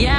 Yeah.